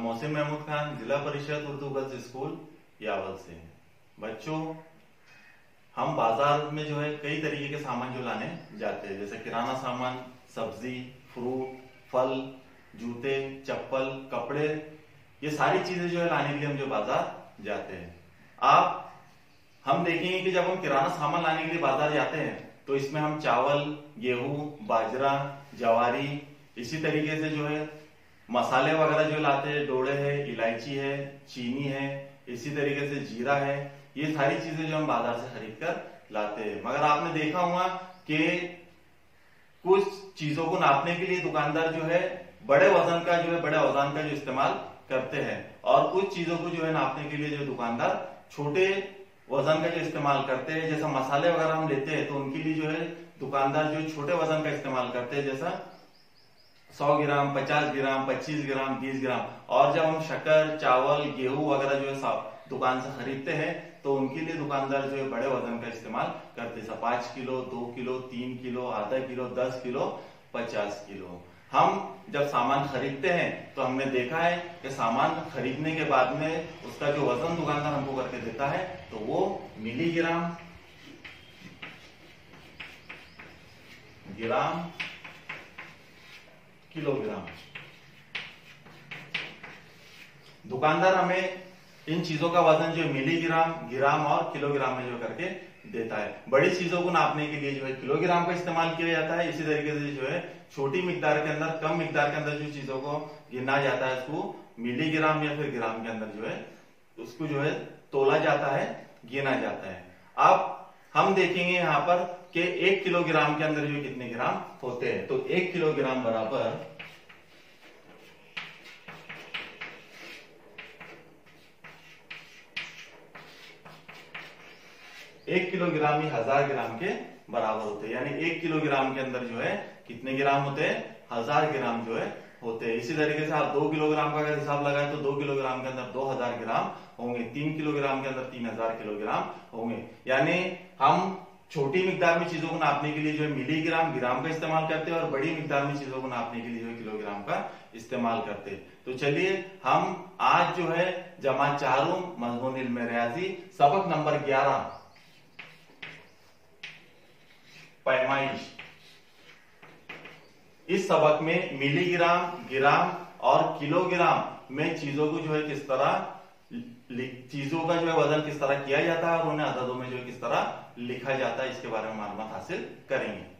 मोहसिन महमूद खान, जिला परिषद Urdu girls school, Yawal से। बच्चों, हम बाज़ार में जो है कई तरीके के सामान जो लाने जाते हैं। जैसे किराना सामान, सब्ज़ी, फ्रूट, फल, जूते, चप्पल, कपड़े, ये सारी चीज़ें जो है लाने के लिए हम जो बाज़ार जाते हैं। आप, हम देखेंगे कि जब हम किराना सामान लाने के लिए बाज़ार जाते हैं तो इसमें हम चावल, गेहूँ, बाजरा, जवारी, इसी तरीके से जो है मसाले वगैरह जो लाते हैं, डोड़े है, इलायची है, चीनी है, इसी तरीके से जीरा है, ये सारी चीज़ें जो हम बाज़ार से खरीद कर लाते हैं। मगर आपने देखा होगा कि कुछ चीज़ों को नापने के लिए दुकानदार जो है, बड़े वज़न का जो है, बड़े औजान का जो इस्तेमाल करते हैं। और कुछ चीज़ों को जो है नापने के लिए जो दुकानदार छोटे वज़न का जो इस्तेमाल करते हैं, जैसा मसाले वगैरह हम लेते हैं तो उनके लिए जो है दुकानदार जो छोटे वज़न का इस्तेमाल करते हैं, जैसा सौ ग्राम, पचास ग्राम, पच्चीस ग्राम बीस ग्राम। और जब हम शक्कर, चावल, गेहूँ वगैरह जो है दुकान से खरीदते हैं तो उनके लिए दुकानदार जो है बड़े वज़न का इस्तेमाल करते हैं। पाँच किलो, दो किलो, तीन किलो, आधा किलो, दस किलो, पचास किलो। हम जब सामान खरीदते हैं तो हमने देखा है कि सामान खरीदने के बाद में उसका जो वज़न दुकानदार हमको करके देता है तो वो मिलीग्राम, ग्राम किलोग्राम। दुकानदार हमें इन चीज़ों का वज़न जो मिलीग्राम, ग्राम और किलोग्राम में जो करके देता है। बड़ी चीज़ों को नापने के लिए जो है किलोग्राम का इस्तेमाल किया जाता है। इसी तरीके से जो है छोटी मिकदार के अंदर, कम मिकदार के अंदर जो चीज़ों को गिना जाता है, उसको मिलीग्राम या फिर ग्राम के अंदर जो है, उसको जो है तोला जाता है, गिना जाता है। अब हम देखेंगे यहाँ पर कि एक किलोग्राम के अंदर जो कितने ग्राम होते हैं। तो एक किलोग्राम बराबर एक किलोग्राम ही हज़ार ग्राम के बराबर होते हैं। यानी एक किलोग्राम के अंदर जो है कितने ग्राम होते हैं? हज़ार ग्राम जो है होते हैं। इसी तरीके से आप दो किलोग्राम का अगर हिसाब लगाए तो दो किलोग्राम के अंदर दो हज़ार ग्राम होंगे, तीन किलोग्राम के अंदर तीन हज़ार किलोग्राम होंगे। यानी हम छोटी मिकदार में चीज़ों को नापने के लिए जो है मिलीग्राम ग्राम का इस्तेमाल करते हैं और बड़ी मिकदार में चीज़ों को नापने के लिए जो है किलोग्राम का इस्तेमाल करते हैं। तो चलिए, हम आज जो है जमा चारों, मजमून इल्म रियाजी सबक नंबर ग्यारह, पैमाइश। इस सबक में मिलीग्राम, ग्राम और किलोग्राम में चीज़ों को जो है किस तरह चीज़ों का जो है वज़न किस तरह किया जाता है और उन्हें अददों में जो है किस तरह लिखा जाता है, इसके बारे में मालूम हासिल करेंगे।